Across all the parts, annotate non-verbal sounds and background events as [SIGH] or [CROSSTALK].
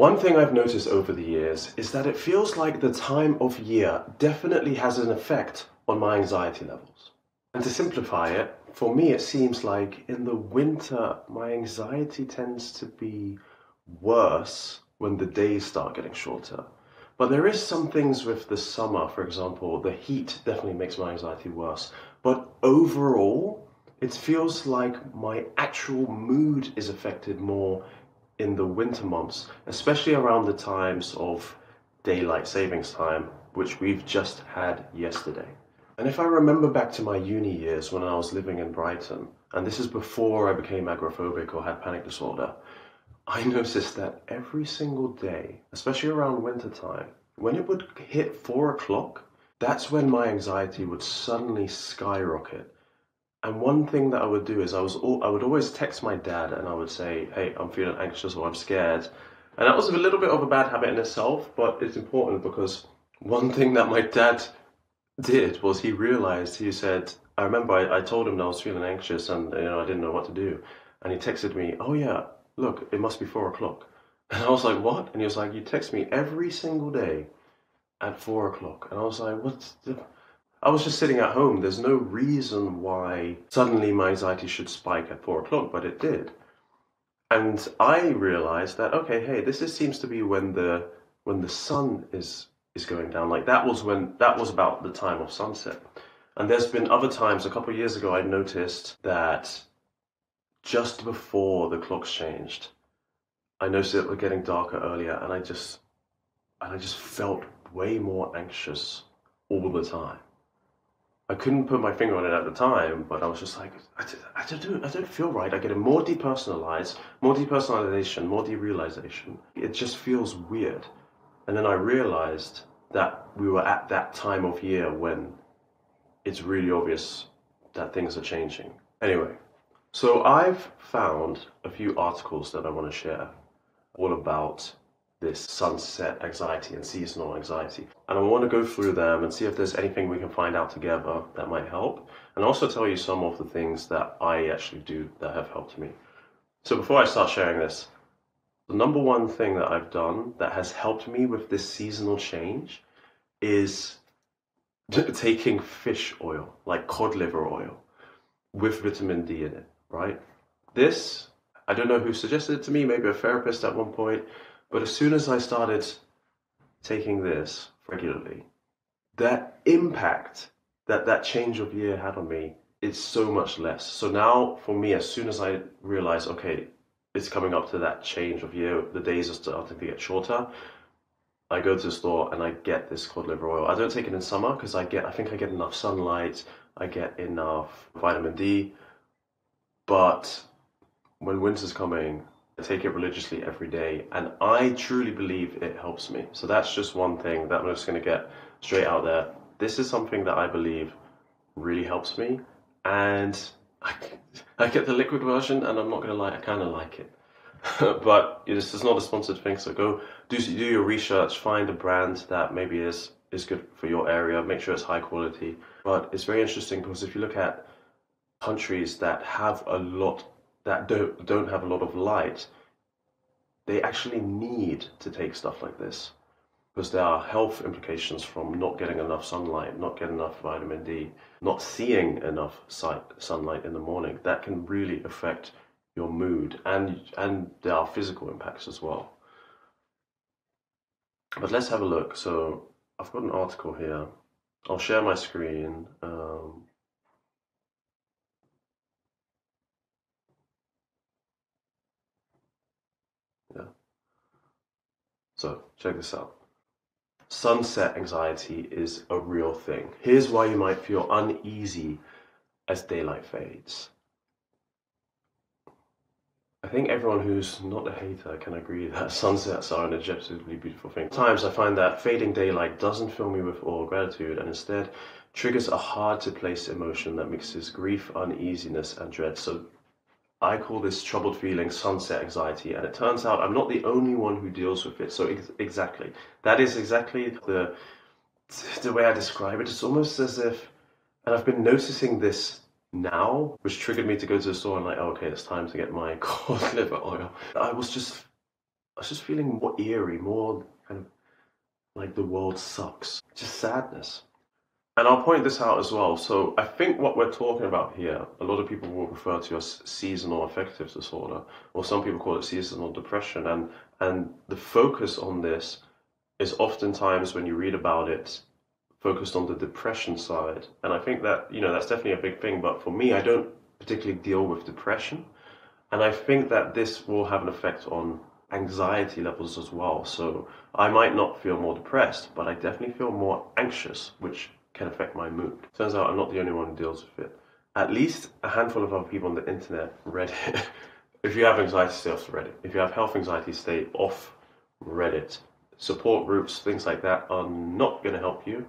One thing I've noticed over the years is that it feels like the time of year definitely has an effect on my anxiety levels. And to simplify it, for me, it seems like in the winter, my anxiety tends to be worse when the days start getting shorter. But there is some things with the summer, for example, the heat definitely makes my anxiety worse. But overall, it feels like my actual mood is affected more in the winter months, especially around the times of daylight savings time, which we've just had yesterday. And if I remember back to my uni years when I was living in Brighton, and this is before I became agoraphobic or had panic disorder, I [LAUGHS] noticed that every single day, especially around winter time, when it would hit four o'clock, that's when my anxiety would suddenly skyrocket. And one thing that I would do is I was I would always text my dad and I would say, "Hey, I'm feeling anxious or I'm scared," and that was a little bit of a bad habit in itself, but it's important because one thing that my dad did was he realized he said I remember I, I told him that I was feeling anxious and you know I didn't know what to do. And he texted me oh yeah look it must be four o'clock. [LAUGHS] And I was like what? And he was like you text me every single day at four o'clock. And I was like what's the... I was just sitting at home there's no reason why suddenly my anxiety should spike at four o'clock but it did and I realized that okay hey this is, seems to be when the when the sun is is going down. Like that was when that was about the time of sunset. And there's been other times, a couple of years ago, I noticed that just before the clocks changed, I noticed it was getting darker earlier, and I just and I just felt way more anxious all the time. I couldn't put my finger on it at the time, but I was just like, I, I don't, I don't feel right. I get a more depersonalized, more depersonalization, more derealization. It just feels weird. And then I realized that we were at that time of year when it's really obvious that things are changing. Anyway, so I've found a few articles that I want to share all about this sunset anxiety and seasonal anxiety. And I want to go through them and see if there's anything we can find out together that might help. And also tell you some of the things that I actually do that have helped me. So before I start sharing this, the number one thing that I've done that has helped me with this seasonal change is taking fish oil, like cod liver oil, with vitamin D in it, right? This, I don't know who suggested it to me, maybe a therapist at one point, but as soon as I started taking this regularly, that impact that that change of year had on me is so much less. So now, for me, as soon as I realize, okay, it's coming up to that change of year. The days are starting to get shorter. I go to the store and I get this cod liver oil. I don't take it in summer because I get I think I get enough sunlight, I get enough vitamin D. But when winter's coming, I take it religiously every day and I truly believe it helps me. So that's just one thing that I'm just going to get straight out there. This is something that I believe really helps me and I, I get the liquid version, and I'm not gonna lie, I kind of like it. [LAUGHS] but this is not a sponsored thing, so go do do your research, find a brand that maybe is is good for your area. Make sure it's high quality. But it's very interesting because if you look at countries that have a lot that don't don't have a lot of light, they actually need to take stuff like this because there are health implications from not getting enough sunlight, not getting enough vitamin D, not seeing enough sight, sunlight in the morning. That can really affect your mood and and there are physical impacts as well. But let's have a look. So I've got an article here. I'll share my screen. Um, yeah. So check this out sunset anxiety is a real thing. Here's why you might feel uneasy as daylight fades. I think everyone who's not a hater can agree that [LAUGHS] sunsets are an objectively beautiful thing. At times I find that fading daylight doesn't fill me with awe or gratitude and instead triggers a hard to place emotion that mixes grief, uneasiness, and dread. So I call this troubled feeling sunset anxiety, and it turns out I'm not the only one who deals with it. So ex- exactly, that is exactly the the way I describe it. It's almost as if, and I've been noticing this now, which triggered me to go to the store and like, oh, okay, it's time to get my [LAUGHS] cod liver oil. I was just I was just feeling more eerie, more kind of like the world sucks. Just sadness. And I'll point this out as well. So I think what we're talking about here, a lot of people will refer to as seasonal affective disorder, or some people call it seasonal depression. And and the focus on this is oftentimes when you read about it, focused on the depression side. And I think that, you know, that's definitely a big thing. But for me, I don't particularly deal with depression. And I think that this will have an effect on anxiety levels as well. So I might not feel more depressed, but I definitely feel more anxious, which can affect my mood. Turns out I'm not the only one who deals with it. At least a handful of other people on the internet read it. [LAUGHS] if you have anxiety, stay off Reddit. If you have health anxiety, stay off Reddit. Support groups, things like that, are not going to help you.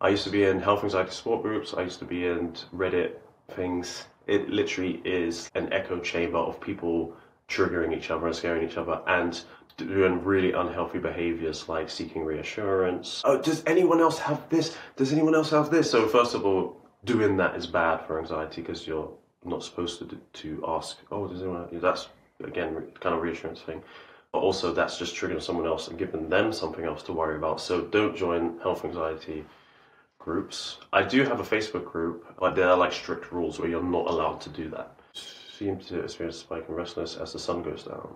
I used to be in health anxiety support groups. I used to be in Reddit things. It literally is an echo chamber of people triggering each other and scaring each other and doing really unhealthy behaviors like seeking reassurance. Oh, does anyone else have this? Does anyone else have this? So first of all, doing that is bad for anxiety because you're not supposed to to ask. Oh, does anyone? Have, that's again kind of reassurance thing. But also that's just triggering someone else and giving them something else to worry about. So don't join health anxiety groups. I do have a Facebook group, but there are like strict rules where you're not allowed to do that. Seem to experience a spike in restlessness as the sun goes down.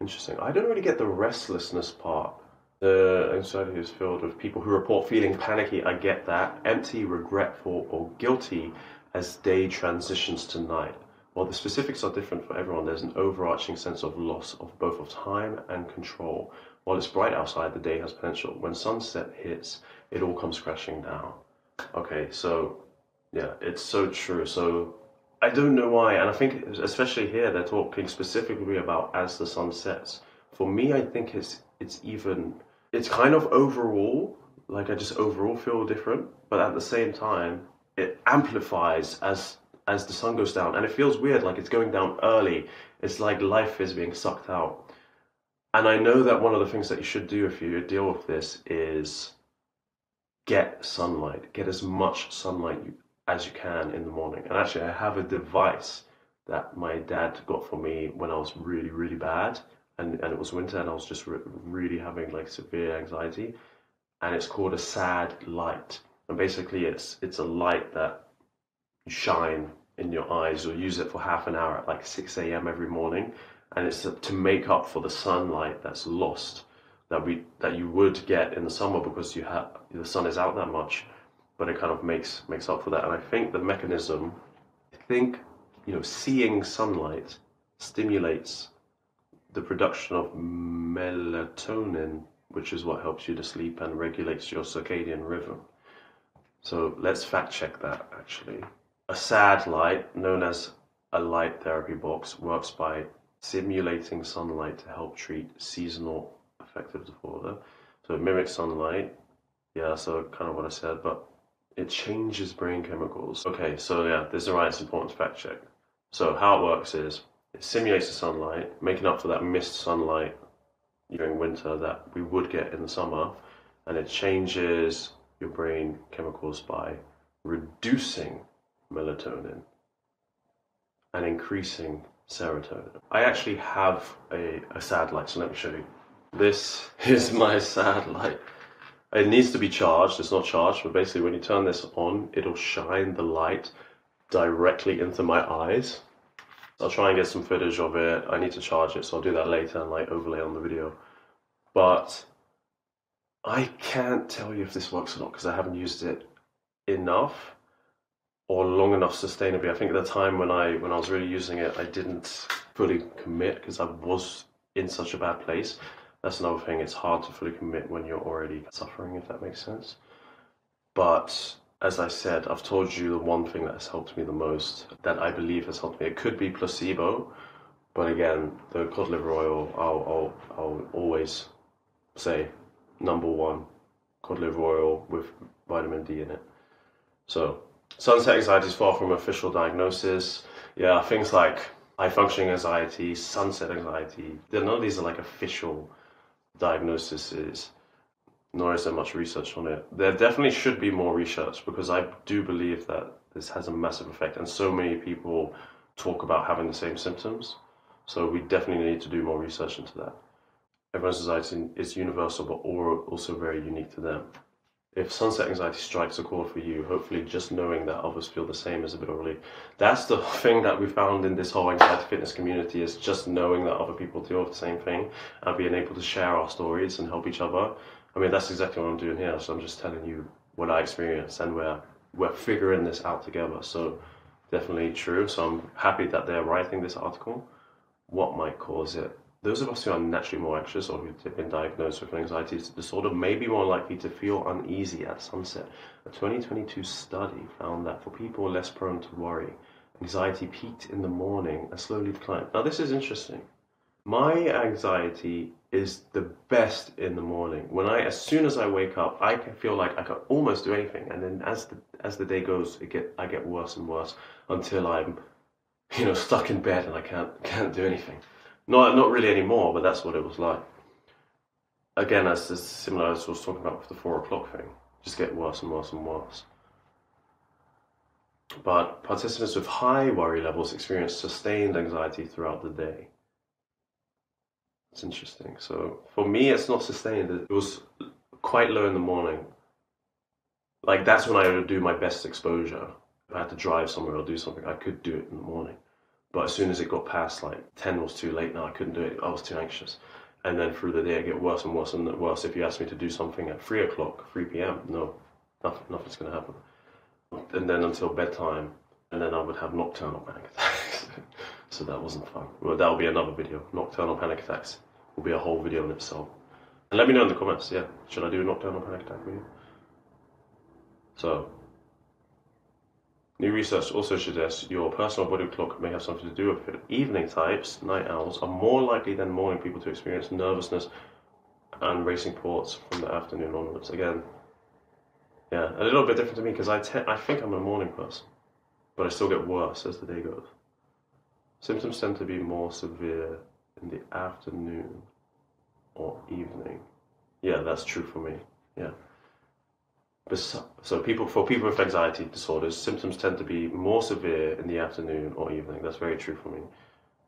Interesting. I don't really get the restlessness part. The anxiety is filled with people who report feeling panicky. I get that. Empty, regretful, or guilty as day transitions to night. While the specifics are different for everyone, there's an overarching sense of loss of both of time and control. While it's bright outside, the day has potential. When sunset hits, it all comes crashing down. Okay, so yeah, it's so true. So I don't know why, and I think especially here they're talking specifically about as the sun sets. For me, I think it's it's even it's kind of overall like I just overall feel different, but at the same time it amplifies as as the sun goes down, and it feels weird like it's going down early. It's like life is being sucked out. And I know that one of the things that you should do if you deal with this is get sunlight, get as much sunlight as you can in the morning. And actually, I have a device that my dad got for me when I was really, really bad. And, and it was winter and I was just re- really having like severe anxiety. And it's called a sad light. And basically, it's, it's a light that you shine in your eyes or use it for half an hour at like 6 a.m. every morning. And it's uh, to make up for the sunlight that's lost that we that you would get in the summer because you have the sun is out that much but it kind of makes makes up for that. And I think the mechanism, I think, you know, seeing sunlight stimulates the production of melatonin, which is what helps you to sleep and regulates your circadian rhythm. So let's fact check that actually. A sad light, known as a light therapy box, works by simulating sunlight to help treat seasonal affective disorder. So it mimics sunlight. Yeah, so kind of what I said, but it changes brain chemicals. Okay, so yeah, this is why it's important to fact check. So how it works is it simulates the sunlight, making up for that missed sunlight during winter that we would get in the summer, and it changes your brain chemicals by reducing melatonin and increasing serotonin. I actually have a, a sad light, so let me show you. This [LAUGHS] is my sad light. It needs to be charged. It's not charged, but basically when you turn this on, it'll shine the light directly into my eyes. I'll try and get some footage of it. I need to charge it, so I'll do that later and like overlay on the video. But I can't tell you if this works or not because I haven't used it enough or long enough sustainably. I think at the time when I when I was really using it, I didn't fully commit because I was in such a bad place that's another thing. It's hard to fully commit when you're already suffering, if that makes sense. But as I said, I've told you the one thing that has helped me the most, that I believe has helped me. It could be placebo, but again, the cod liver oil, I'll, I'll, I'll always say number one, cod liver oil with vitamin D in it. So, sunset anxiety is far from official diagnosis. Yeah, things like high functioning anxiety, sunset anxiety, none of these are like official diagnosis is, nor is there much research on it. There definitely should be more research because I do believe that this has a massive effect, and so many people talk about having the same symptoms. So we definitely need to do more research into that. everyone's anxiety is universal, but also very unique to them. If sunset anxiety strikes a chord for you, hopefully just knowing that others feel the same is a bit of relief. That's the [LAUGHS] thing that we found in this whole anxiety fitness community is just knowing that other people deal with the same thing and being able to share our stories and help each other. I mean, that's exactly what I'm doing here. So I'm just telling you what I experienced and we're, we're figuring this out together. So definitely true. So I'm happy that they're writing this article. What might cause it? Those of us who are naturally more anxious or who've been diagnosed with an anxiety disorder may be more likely to feel uneasy at sunset. A 2022 study found that for people less prone to worry, anxiety peaked in the morning and slowly declined. Now, this is interesting. My anxiety is the best in the morning. When I, as soon as I wake up, I can feel like I can almost do anything, and then as the as the day goes, it get I get worse and worse until I'm, you know, stuck in bed and I can't can't do anything. Not not really anymore, but that's what it was like. Again, as, similar as I was talking about with the four o'clock thing, just get worse and worse and worse. But participants with high worry levels experience sustained anxiety throughout the day. It's interesting. So for me, it's not sustained. It was quite low in the morning. Like that's when I would do my best exposure. If I had to drive somewhere or do something, I could do it in the morning. But as soon as it got past like 10 was too late now, I couldn't do it. I was too anxious. And then through the day, it get worse and worse and worse. If you ask me to do something at 3 o'clock, 3 p.m., no, nothing, nothing's going to happen. And then until bedtime, and then I would have nocturnal panic [LAUGHS] attacks. so that wasn't fun. Well, that'll be another video. Nocturnal panic attacks will be a whole video in itself. And let me know in the comments, yeah, should I do a nocturnal panic attack video? So, New research also suggests your personal body clock may have something to do with it. Evening types, night owls, are more likely than morning people to experience nervousness and racing thoughts from the afternoon onwards. Again, yeah, a little bit different to me because I, te- I think I'm a morning person, but I still get worse as the day goes. Symptoms tend to be more severe in the afternoon or evening. Yeah, that's true for me. Yeah. So people for people with anxiety disorders, symptoms tend to be more severe in the afternoon or evening. That's very true for me.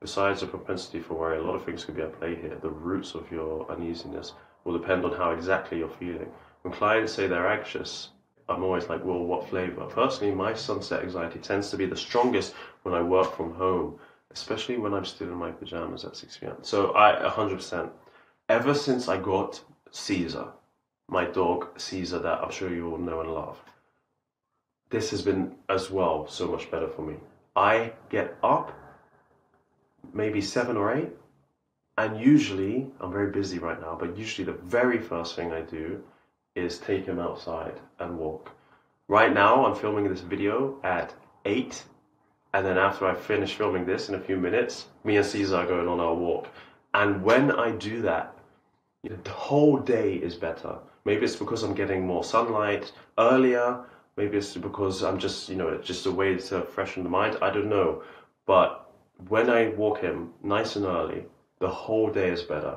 Besides the propensity for worry, a lot of things could be at play here. The roots of your uneasiness will depend on how exactly you're feeling. When clients say they're anxious, I'm always like, well, what flavor? Personally, my sunset anxiety tends to be the strongest when I work from home, especially when I'm still in my pajamas at 6 p.m. So I 100%. Ever since I got Caesar, my dog Caesar that I'm sure you all know and love. This has been as well so much better for me. I get up maybe seven or eight, and usually I'm very busy right now, but usually the very first thing I do is take him outside and walk. Right now I'm filming this video at eight, and then after I finish filming this in a few minutes, me and Caesar are going on our walk. And when I do that, the whole day is better. Maybe it's because I'm getting more sunlight earlier. Maybe it's because I'm just, you know, it's just a way to freshen the mind. I don't know. But when I walk him nice and early, the whole day is better.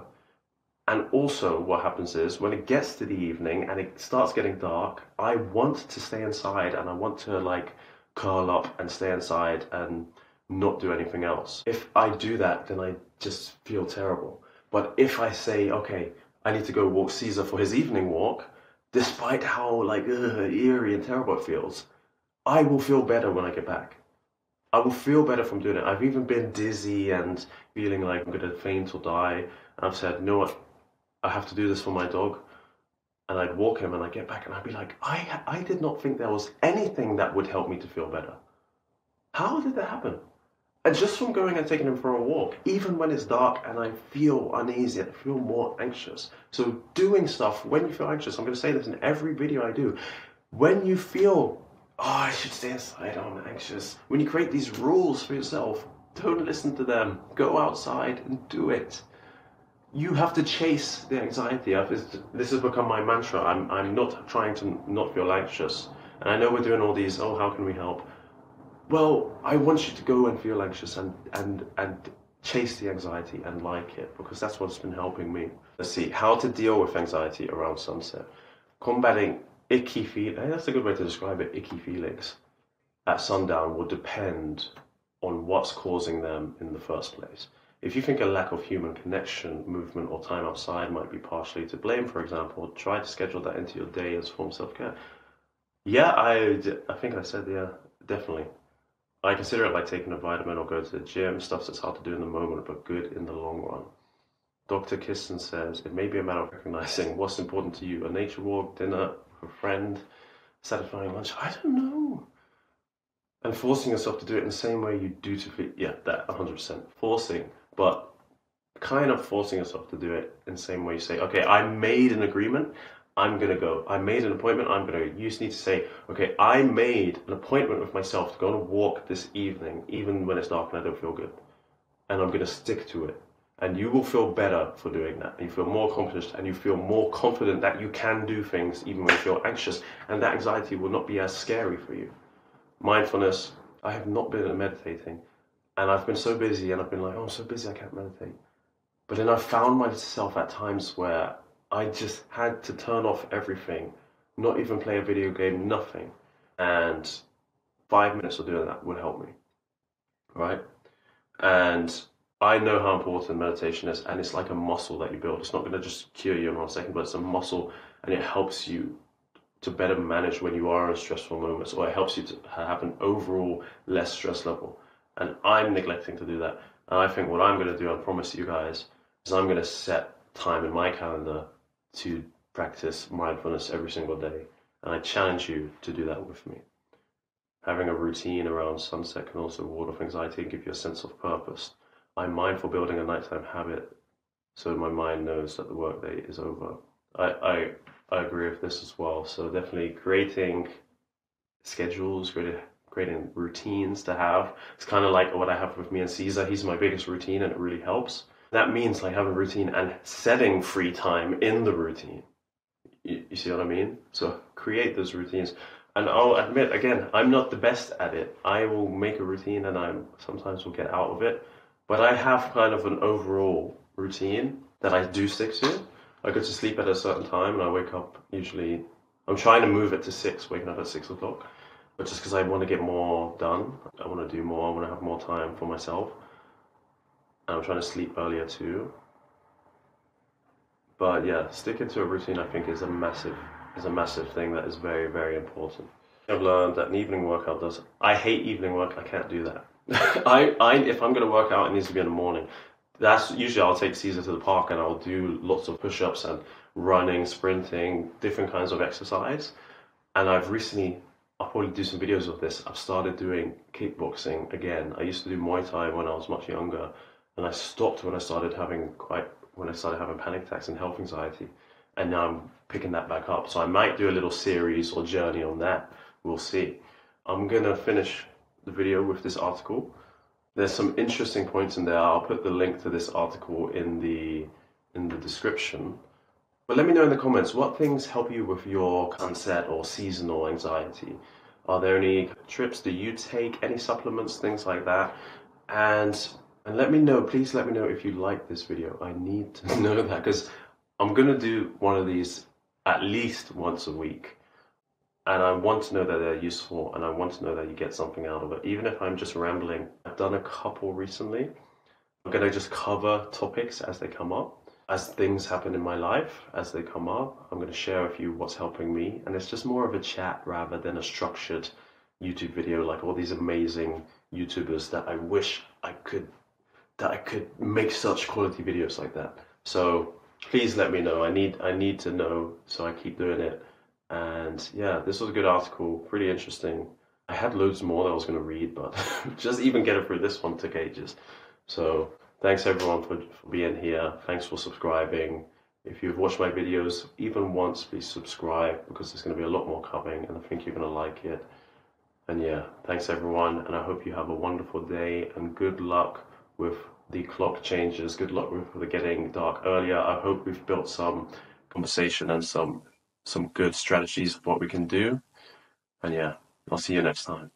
And also, what happens is when it gets to the evening and it starts getting dark, I want to stay inside and I want to like curl up and stay inside and not do anything else. If I do that, then I just feel terrible. But if I say, okay, I need to go walk Caesar for his evening walk, despite how like ugh, eerie and terrible it feels, I will feel better when I get back. I will feel better from doing it. I've even been dizzy and feeling like I'm gonna faint or die. And I've said, know what, I have to do this for my dog. And I'd walk him and I'd get back and I'd be like, I, I did not think there was anything that would help me to feel better. How did that happen? And just from going and taking him for a walk, even when it's dark and I feel uneasy, I feel more anxious. So doing stuff when you feel anxious, I'm going to say this in every video I do. When you feel, oh, I should stay inside, I'm anxious. When you create these rules for yourself, don't listen to them. Go outside and do it. You have to chase the anxiety. This has become my mantra. I'm, I'm not trying to not feel anxious. And I know we're doing all these, oh, how can we help? Well, I want you to go and feel anxious and, and, and chase the anxiety and like it because that's what's been helping me. Let's see, how to deal with anxiety around sunset. Combating icky feelings, eh, that's a good way to describe it, icky feelings at sundown will depend on what's causing them in the first place. If you think a lack of human connection, movement, or time outside might be partially to blame, for example, try to schedule that into your day as form self care. Yeah, I, I think I said, yeah, definitely. I consider it like taking a vitamin or going to the gym, stuff that's hard to do in the moment, but good in the long run. Dr. Kiston says it may be a matter of recognizing what's important to you a nature walk, dinner, a friend, satisfying lunch. I don't know. And forcing yourself to do it in the same way you do to fit. Yeah, that 100%. Forcing, but kind of forcing yourself to do it in the same way you say, okay, I made an agreement. I'm going to go. I made an appointment. I'm going to. go. You just need to say, okay, I made an appointment with myself to go on a walk this evening, even when it's dark and I don't feel good. And I'm going to stick to it. And you will feel better for doing that. You feel more accomplished and you feel more confident that you can do things even when you feel anxious. And that anxiety will not be as scary for you. Mindfulness, I have not been meditating. And I've been so busy and I've been like, oh, I'm so busy I can't meditate. But then I found myself at times where I just had to turn off everything, not even play a video game, nothing. And five minutes of doing that would help me. Right? And I know how important meditation is, and it's like a muscle that you build. It's not going to just cure you in one second, but it's a muscle, and it helps you to better manage when you are in stressful moments, or it helps you to have an overall less stress level. And I'm neglecting to do that. And I think what I'm going to do, I promise you guys, is I'm going to set time in my calendar to practice mindfulness every single day. And I challenge you to do that with me. Having a routine around sunset can also ward off anxiety and give you a sense of purpose. I'm mindful building a nighttime habit so my mind knows that the workday is over. I, I, I agree with this as well. So definitely creating schedules, creating, creating routines to have. It's kind of like what I have with me and Caesar. He's my biggest routine and it really helps that means like having a routine and setting free time in the routine. You, you, see what I mean? So create those routines. And I'll admit again, I'm not the best at it. I will make a routine and I sometimes will get out of it. But I have kind of an overall routine that I do stick to. I go to sleep at a certain time and I wake up usually I'm trying to move it to six, waking up at six o'clock. But just because I want to get more done, I want to do more, I want to have more time for myself. I'm trying to sleep earlier too. But yeah, sticking to a routine I think is a massive is a massive thing that is very very important. I've learned that an evening workout does. I hate evening work. I can't do that. [LAUGHS] I, I if I'm gonna work out, it needs to be in the morning. That's usually I'll take Caesar to the park and I'll do lots of push-ups and running, sprinting, different kinds of exercise. And I've recently I'll probably do some videos of this. I've started doing kickboxing again. I used to do Muay Thai when I was much younger, and I stopped when I started having quite when I started having panic attacks and health anxiety, and now I'm picking that back up. So I might do a little series or journey on that. We'll see. I'm gonna finish the video with this article. There's some interesting points in there. I'll put the link to this article in the in the description. But let me know in the comments what things help you with your onset or seasonal anxiety. Are there any trips? Do you take any supplements, things like that? And and let me know, please let me know if you like this video. I need to [LAUGHS] know that because I'm going to do one of these at least once a week. And I want to know that they're useful and I want to know that you get something out of it. Even if I'm just rambling, I've done a couple recently. I'm going to just cover topics as they come up. As things happen in my life, as they come up, I'm going to share with you what's helping me. And it's just more of a chat rather than a structured YouTube video like all these amazing YouTubers that I wish I could that I could make such quality videos like that. So please let me know. I need I need to know so I keep doing it. And yeah, this was a good article, pretty interesting. I had loads more that I was going to read, but [LAUGHS] just even getting through this one took ages. So thanks everyone for, for being here. Thanks for subscribing. If you've watched my videos even once, please subscribe because there's going to be a lot more coming and I think you're going to like it. And yeah, thanks everyone, and I hope you have a wonderful day and good luck with the clock changes. Good luck with the getting dark earlier. I hope we've built some conversation and some some good strategies of what we can do. And yeah, I'll see you next time.